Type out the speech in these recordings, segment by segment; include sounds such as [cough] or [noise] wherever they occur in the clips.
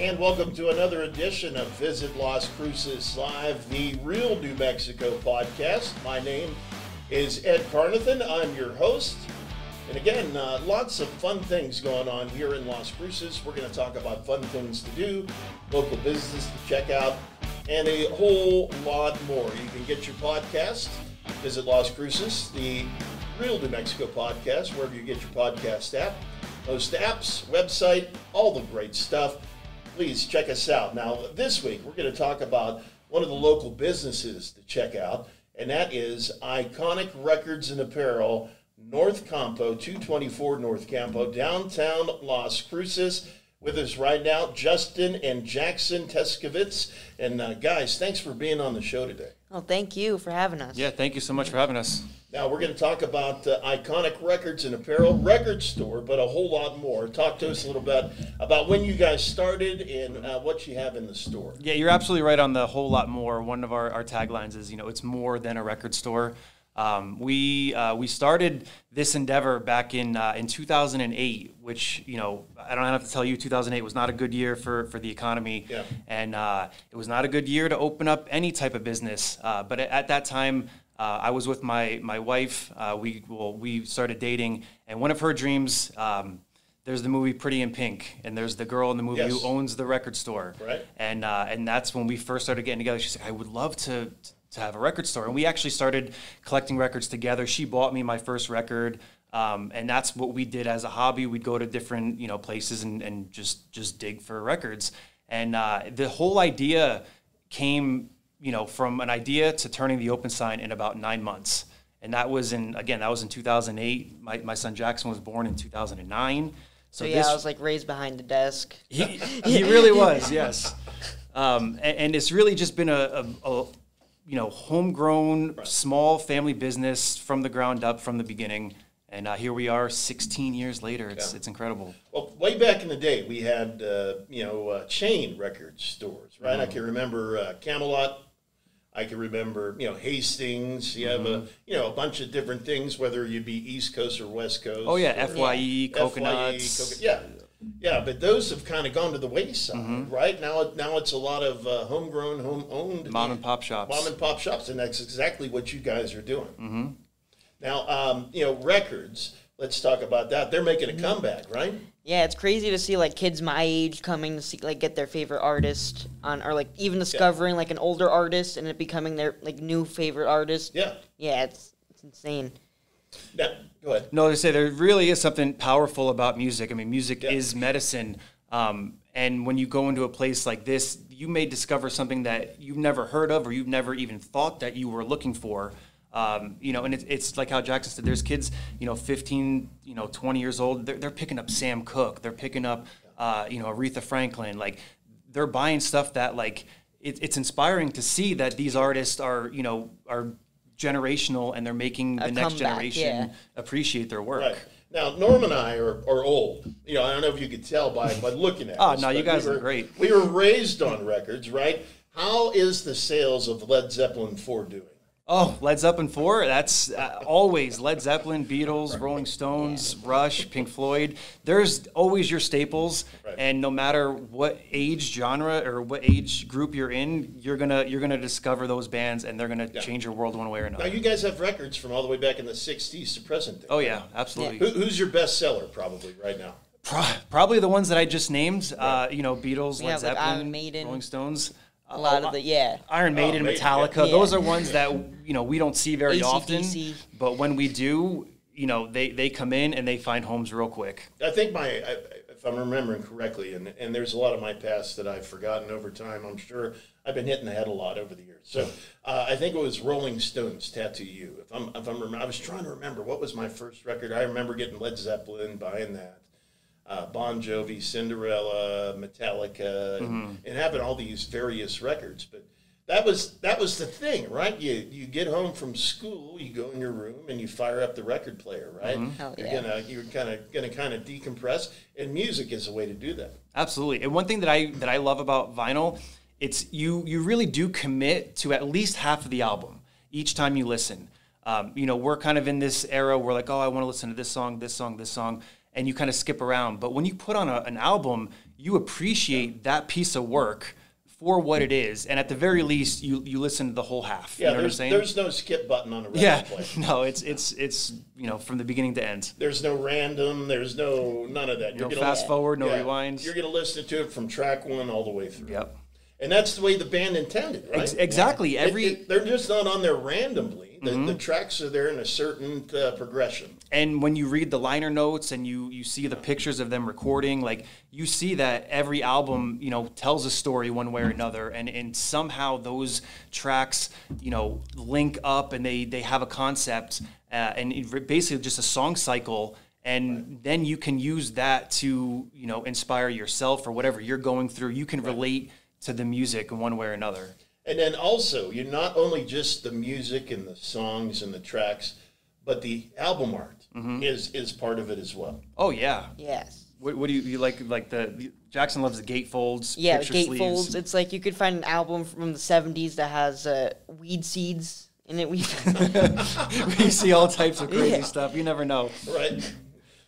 And welcome to another edition of Visit Las Cruces Live, the real New Mexico podcast. My name is Ed Carnathan. I'm your host. And again, uh, lots of fun things going on here in Las Cruces. We're going to talk about fun things to do, local business to check out, and a whole lot more. You can get your podcast, Visit Las Cruces, the real New Mexico podcast, wherever you get your podcast app. Most apps, website, all the great stuff please check us out. Now, this week, we're going to talk about one of the local businesses to check out, and that is Eyeconik Records and Apparel, North Campo, 224 North Campo, downtown Las Cruces. With us right now, Justin and Jackson Tyskewicz. And uh, guys, thanks for being on the show today. Oh, thank you for having us. Yeah, thank you so much for having us. Now we're going to talk about uh, Eyeconik records and apparel, record store, but a whole lot more. Talk to us a little bit about when you guys started and uh, what you have in the store. Yeah, you're absolutely right on the whole lot more. One of our, our taglines is, you know, it's more than a record store. Um, we uh, we started this endeavor back in uh, in 2008, which you know I don't have to tell you, 2008 was not a good year for for the economy, yeah. and uh, it was not a good year to open up any type of business. Uh, but at, at that time, uh, I was with my my wife. Uh, we well, we started dating, and one of her dreams. Um, there's the movie Pretty in Pink, and there's the girl in the movie Yes. who owns the record store. Right. And uh, and that's when we first started getting together. She's like, I would love to to have a record store, and we actually started collecting records together. She bought me my first record. Um, and that's what we did as a hobby. We'd go to different, you know, places and, and just just dig for records. And uh, the whole idea came you know, from an idea to turning the open sign in about nine months. And that was in, again, that was in 2008. My, my son Jackson was born in 2009. So, yeah, I was like raised behind the desk. he, he really was, yes. Um, and, and it's really just been a, a, a you know, homegrown, small family business from the ground up from the beginning. And uh, here we are 16 years later. It's, Yeah. it's incredible. Well, way back in the day, we had uh, you know uh, chain record stores, right? I can remember uh, Camelot. I can remember you know Hastings. You have a you know a bunch of different things, whether you be East Coast or West Coast. Oh, yeah, or- FYE, FYE, coconuts. yeah, yeah, but those have kind of gone to the wayside, Mm-hmm. right? Now, now it's a lot of uh, homegrown, home-owned Mom and pop shops. mom and pop shops, and that's exactly what you guys are doing. Mm-hmm. Now, um, you know, records. Let's talk about that. They're making a comeback, right? Yeah, it's crazy to see like kids my age coming to see like get their favorite artist on, or like even discovering like an older artist and it becoming their like new favorite artist. Yeah. Yeah, it's it's insane. Now, go ahead. No, they say there really is something powerful about music. I mean, music Yeah. is medicine. Um, and when you go into a place like this, you may discover something that you've never heard of or you've never even thought that you were looking for. Um, you know, and it's, it's like how Jackson said, there's kids, you know, 15, you know, 20 years old, they're, they're picking up Sam Cooke, they're picking up, uh, you know, Aretha Franklin. Like, they're buying stuff that, like, it, it's inspiring to see that these artists are, you know, are generational and they're making the A next comeback, generation yeah. appreciate their work. Right. Now, Norm and I are, are old. You know, I don't know if you could tell by, by looking at [laughs] Oh, us. no, you guys we are great. We were raised on records, right? How is the sales of Led Zeppelin 4 doing? Oh, Led Zeppelin 4, that's uh, always Led Zeppelin, Beatles, Rolling Stones, Rush, Pink Floyd. There's always your staples Right. and no matter what age genre or what age group you're in, you're going to you're going to discover those bands and they're going to change your world one way or another. Now, you guys have records from all the way back in the 60s to present day. Oh yeah, absolutely. Who, who's your best seller, probably, right now? Pro- probably the ones that I just named, uh, you know, Beatles, We Led have, like, Zeppelin, Maiden. Rolling Stones. A lot of the yeah. Iron Maiden, Maiden, Metallica, yeah. those are ones that you know we don't see very often. AC/DC. But when we do, you know, they they come in and they find homes real quick. I think my, I, if I'm remembering correctly, and, and there's a lot of my past that I've forgotten over time. I'm sure I've been hitting the head a lot over the years. So uh, I think it was Rolling Stones "Tattoo You." If I'm, if I'm, rem- I was trying to remember what was my first record. I remember getting Led Zeppelin, buying that, uh, Bon Jovi, Cinderella, Metallica, and, and having all these various records. But that was that was the thing, right? You you get home from school, you go in your room, and you fire up the record player, right? Hell You're yeah. gonna you're kind of gonna kind of decompress, and music is a way to do that. Absolutely. And one thing that I that I love about vinyl, it's you you really do commit to at least half of the album each time you listen. Um, you know, we're kind of in this era where like, oh, I want to listen to this song, this song, this song, and you kind of skip around. But when you put on a, an album, you appreciate that piece of work for what it is, and at the very least, you you listen to the whole half. Yeah, you know what I'm there's saying? there's no skip button on a record yeah, player. [laughs] no, it's it's it's you know from the beginning to end. There's no random. There's no none of that. No gonna fast forward, no yeah, rewind. You're going to listen to it from track one all the way through. Yep. And that's the way the band intended, right? Ex- exactly. It- Every it- they're just not on there randomly. The, Mm-hmm. the tracks are there in a certain uh, progression. and when you read the liner notes and you you see the pictures of them recording like you see that every album you know tells a story one way or another and and somehow those tracks you know link up and they they have a concept uh, and it, basically just a song cycle and then you can use that to you know inspire yourself or whatever you're going through you can relate to the music in one way or another And then also, you're not only just the music and the songs and the tracks, but the album art Mm-hmm. is is part of it as well. oh yeah Yes. what, what do you, you like like the Jackson loves the gatefolds Yeah, picture gatefolds. sleeves. It's like you could find an album from the '70s that has uh, weed seeds in it. [laughs] [laughs] We you see all types of crazy Yeah. stuff. You never know. Right.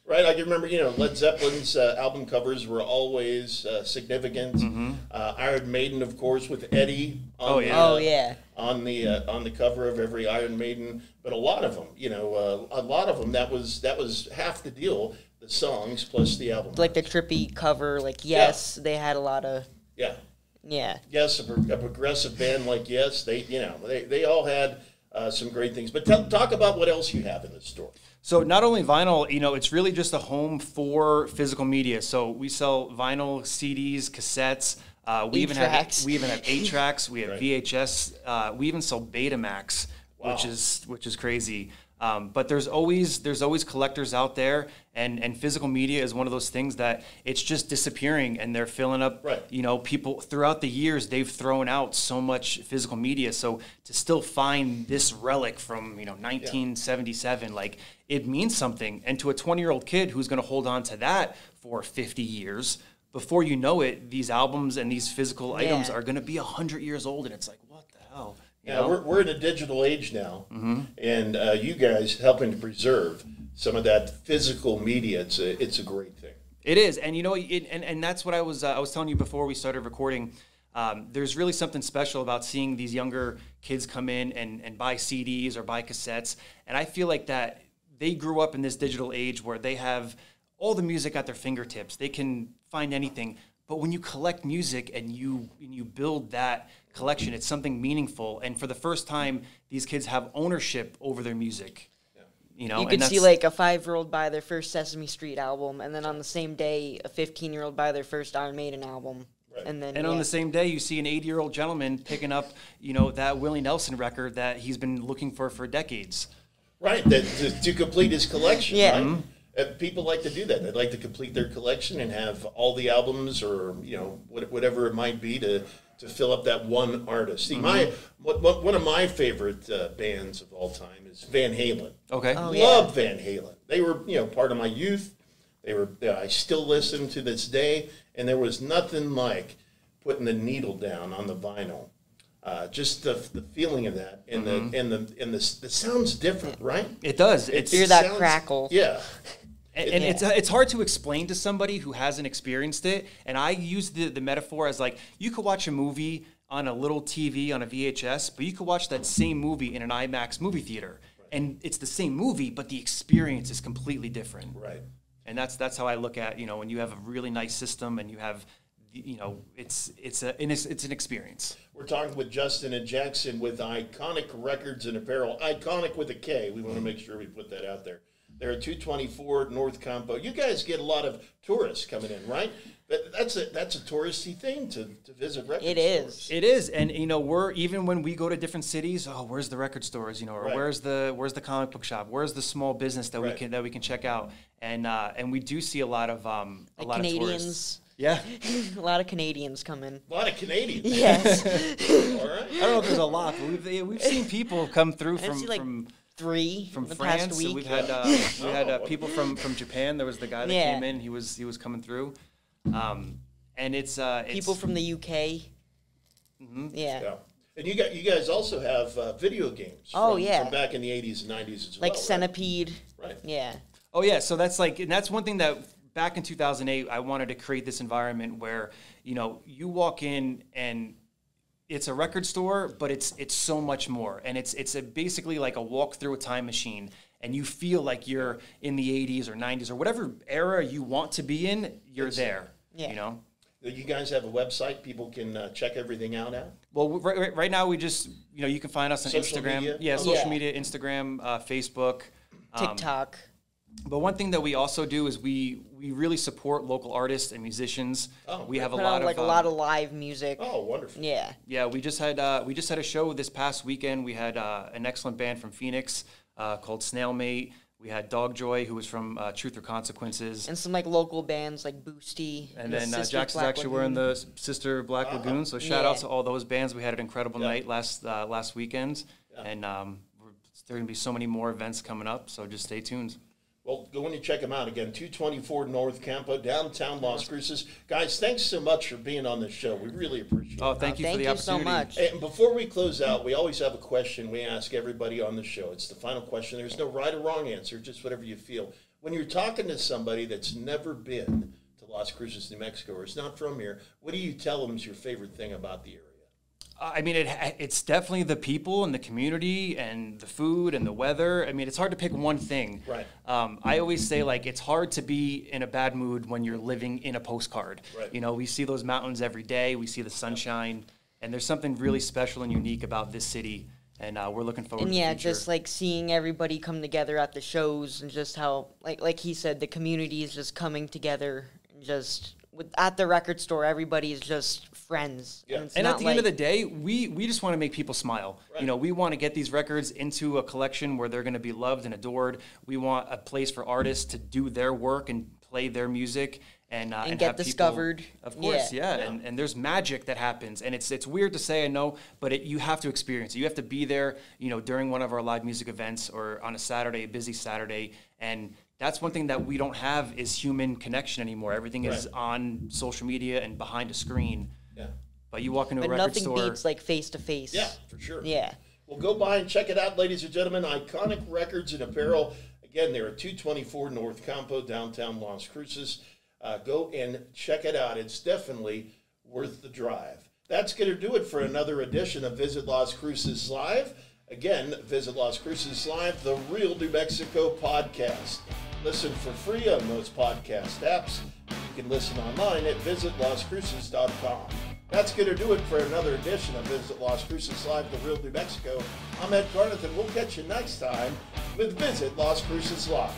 Right, I can remember, you know, Led Zeppelin's uh, album covers were always uh, significant. Uh, Iron Maiden, of course, with Eddie. On Oh, yeah. uh, oh yeah. on the uh, on the cover of every Iron Maiden, but a lot of them, you know, uh, a lot of them that was that was half the deal, the songs plus the album. Like the trippy cover. Like yes, they had a lot of yeah, yeah. yes, a, pro- a progressive band like Yes, they you know they they all had uh, some great things. But tell talk about what else you have in the store. So not only vinyl, you know, it's really just a home for physical media. So we sell vinyl, CDs, cassettes. Uh, we even have Eight-tracks. we even have eight tracks. We [laughs] have Right. VHS. Uh, we even sell Betamax, which is which is crazy. Um, but there's always there's always collectors out there, and and physical media is one of those things that it's just disappearing, and they're filling up. Right. You know, people throughout the years they've thrown out so much physical media. So to still find this relic from you know 1977, like it means something. And to a 20 year old kid who's going to hold on to that for 50 years, before you know it, these albums and these physical items are going to be 100 years old, and it's like, what the hell? You Yeah, know? we're, we're in a digital age now, and uh, you guys helping to preserve some of that physical media. It's a it's a great thing. It is, and you know, it, and and that's what I was uh, I was telling you before we started recording. Um, there's really something special about seeing these younger kids come in and and buy CDs or buy cassettes, and I feel like that they grew up in this digital age where they have all the music at their fingertips. They can find anything. But when you collect music and you and you build that collection, it's something meaningful. And for the first time, these kids have ownership over their music. You know, You and could see like a five-year-old buy their first Sesame Street album, and then on the same day, a fifteen-year-old buy their first Iron Maiden album, and then And yeah. on the same day, you see an 80 year old gentleman picking up, you know, that Willie Nelson record that he's been looking for for decades. Right, that to, to complete his collection. Yeah. right? Uh, people like to do that. They'd like to complete their collection and have all the albums, or you know, what, whatever it might be, to to fill up that one artist. See, my what, what, one of my favorite uh, bands of all time is Van Halen. Okay. Oh, yeah. Love Van Halen. They were you know part of my youth. They were. I still listen to this day, and there was nothing like putting the needle down on the vinyl. Uh, just the, the feeling of that, and Mm-hmm. the and the and the, the sounds different, right? It does. It's Hear that sounds- crackle. Yeah. and, and it's it's hard to explain to somebody who hasn't experienced it. And I use the the metaphor as like you could watch a movie on a little TV on a VHS, but you could watch that same movie in an IMAX movie theater, and it's the same movie, but the experience is completely different. Right. And that's that's how I look at you know when you have a really nice system and you have you know it's it's a and it's, it's an experience. We're talking with Justin and Jackson with Eyeconik Records and Apparel. Eyeconik with a K. We want to make sure we put that out there. They're at 224 North Campo. You guys get a lot of tourists coming in, right? But that's a that's a touristy thing to, to visit record It is. stores. It is, and you know, we're even when we go to different cities. Oh, where's the record stores? You know, or Right. where's the where's the comic book shop? Where's the small business that we can that we can check out? And uh, and we do see a lot of um, a Like lot of tourists. Canadians. Yeah, [laughs] a lot of Canadians come in. A lot of Canadians. Yes, [laughs] All right. I don't know if there's a lot, but we've we've seen people come through from seen like from three from in the France. past week. We've had uh, we had uh, Oh. people from from Japan. There was the guy that Yeah. came in. He was he was coming through, um, and it's uh, it's, People from the UK. Mm-hmm. Yeah. Yeah. And you got you guys also have uh, video games. Oh, from, yeah. From back in the 80s and 90s as like well. Like Centipede. Right. Yeah. Oh yeah, so that's like, and that's one thing that back in 2008, I wanted to create this environment where you know you walk in and it's a record store, but it's it's so much more, and it's it's a basically like a walk through a time machine, and you feel like you're in the 80s or 90s or whatever era you want to be in. You're there. Yeah. You know. You guys have a website people can uh, check everything out at? Well, right, right- right now we just you know you can find us on Social Instagram. media? Yeah, Oh. social Yeah. media, Instagram, uh, Facebook. um, TikTok. But one thing that we also do is we we really support local artists and musicians. Oh, we have a lot of like a um, lot of live music. Oh, wonderful. Yeah. Yeah, we just had uh, we just had a show this past weekend. We had uh, an excellent band from Phoenix uh, called Snailmate. We had Dogjoy, who was from uh, Truth or Consequences, And some like local bands like Boosty. and the then uh, Sister Jackson's Black actually wearing the Sister Black Lagoon. So shout out to all those bands. We had an incredible Yeah. night last uh, last weekend, and um, there are gonna be so many more events coming up. So just stay tuned. Well, go in and check them out again. 224 North Campo, downtown Las Cruces. Guys, thanks so much for being on the show. We really appreciate Oh, it. thank you Thank for the you so much. And before we close out, we always have a question we ask everybody on the show. It's the final question. There's no right or wrong answer, just whatever you feel. When you're talking to somebody that's never been to Las Cruces, New Mexico, or is not from here, what do you tell them is your favorite thing about the area? I mean, it, it's definitely the people and the community and the food and the weather. I mean, it's hard to pick one thing. Right. Um, I always say like it's hard to be in a bad mood when you're living in a postcard. Right. You know, we see those mountains every day. We see the sunshine, and there's something really special and unique about this city. And uh, we're looking forward and to yeah, the just like seeing everybody come together at the shows and just how like like he said, the community is just coming together and just with at the record store, everybody is just friends. Yeah. it's And at the end of the day, we we just want to make people smile. Right. You know, we want to get these records into a collection where they're going to be loved and adored. We want a place for artists to do their work and play their music and uh, And get have people- discovered. Of course, Yeah. yeah. And, and there's magic that happens, and it's it's weird to say, I know, but it, you have to experience it. You have to be there, you know, during one of our live music events or on a Saturday, a busy Saturday, and that's one thing that we don't have is human connection anymore. Everything is on social media and behind a screen. Yeah. But you walk into but a record nothing store. beats like face to face. Yeah, for sure. Yeah. Well, go by and check it out, ladies and gentlemen. Eyeconik Records and Apparel. Again, they're at 224 North Campo, downtown Las Cruces. Uh, go and check it out. It's definitely worth the drive. That's going to do it for another edition of Visit Las Cruces Live. Again, Visit Las Cruces Live, the real New Mexico podcast. Listen for free on most podcast apps. You can listen online at visitlascruces.com. That's going to do it for another edition of Visit Las Cruces Live, the real New Mexico. I'm Ed Garnethan. We'll catch you next time with Visit Las Cruces Live.